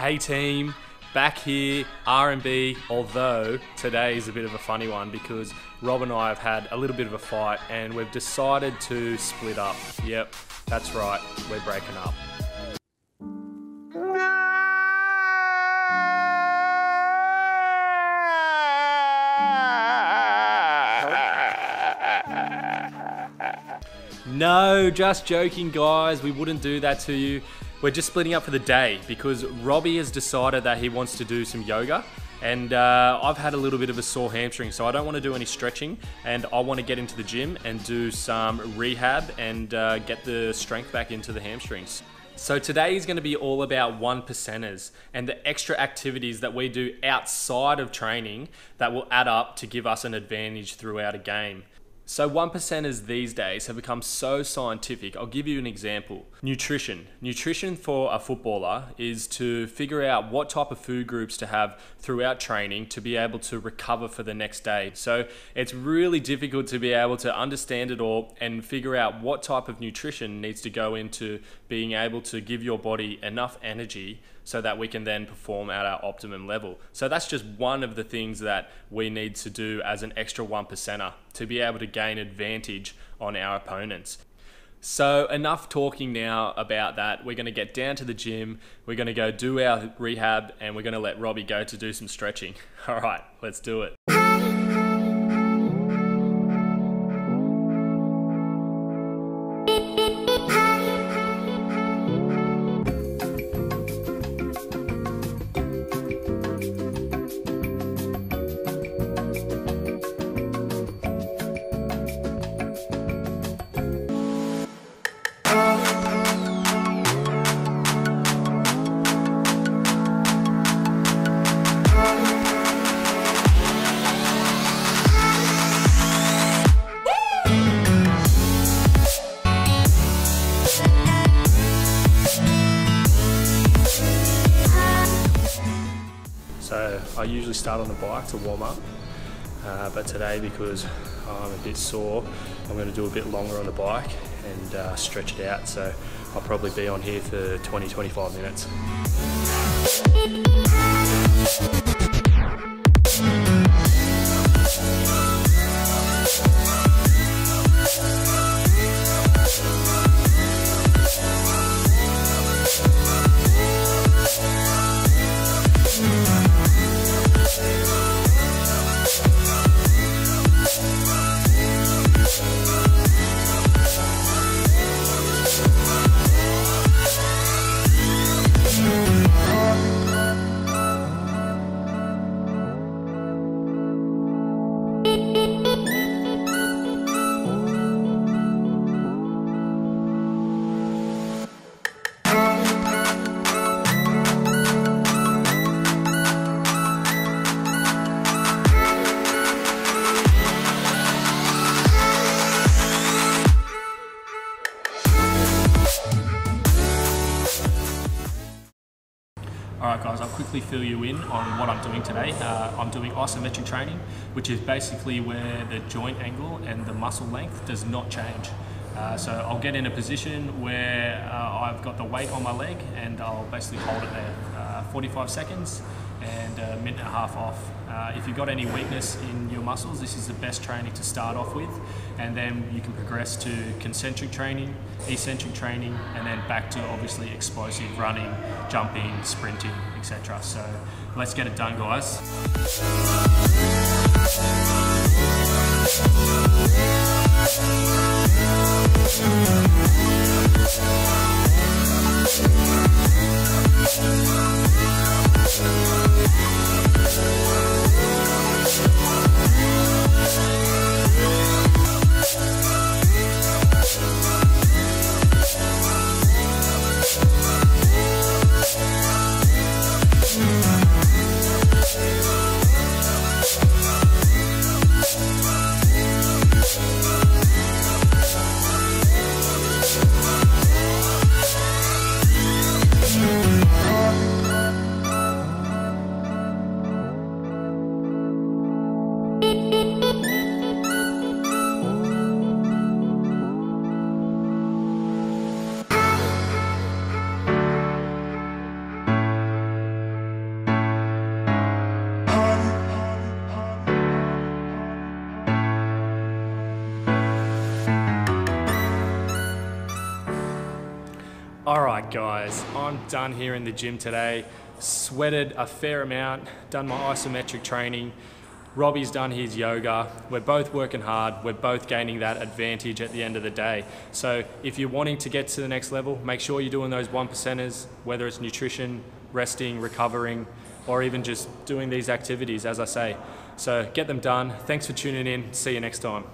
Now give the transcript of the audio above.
Hey team, back here, R&B, although today is a bit of a funny one because Rob and I have had a little bit of a fight and we've decided to split up. Yep, that's right, we're breaking up. No, just joking, guys. We wouldn't do that to you. We're just splitting up for the day because Robbie has decided that he wants to do some yoga. And uh, I've had a little bit of a sore hamstring, so I don't want to do any stretching. And I want to get into the gym and do some rehab and uh, get the strength back into the hamstrings. So today is going to be all about one percenters and the extra activities that we do outside of training that will add up to give us an advantage throughout a game. So one percenters these days have become so scientific. I'll give you an example. Nutrition. Nutrition for a footballer is to figure out what type of food groups to have throughout training to be able to recover for the next day. So it's really difficult to be able to understand it all and figure out what type of nutrition needs to go into being able to give your body enough energy so that we can then perform at our optimum level. So that's just one of the things that we need to do as an extra one percenter to be able to gain advantage on our opponents. So enough talking now about that. We're going to get down to the gym. We're going to go do our rehab and we're going to let Robbie go to do some stretching. All right, let's do it. I usually start on the bike to warm up, uh, but today because I'm a bit sore, I'm going to do a bit longer on the bike and uh, stretch it out. So I'll probably be on here for 20-25 minutes. Alright guys, I'll quickly fill you in on what I'm doing today. Uh, I'm doing isometric training, which is basically where the joint angle and the muscle length does not change. Uh, so I'll get in a position where uh, I've got the weight on my leg and I'll basically hold it there 45 seconds and a minute and a half off. Uh, if you've got any weakness in your muscles, this is the best training to start off with. And then you can progress to concentric training, eccentric training, and then back to obviously explosive running, jumping, sprinting, etc. So let's get it done, guys. Guys, I'm done here in the gym today. Sweated a fair amount, done my isometric training. Robbie's done his yoga. We're both working hard. We're both gaining that advantage at the end of the day. So if you're wanting to get to the next level, make sure you're doing those one percenters, whether it's nutrition, resting, recovering, or even just doing these activities, as I say. So get them done. Thanks for tuning in. See you next time.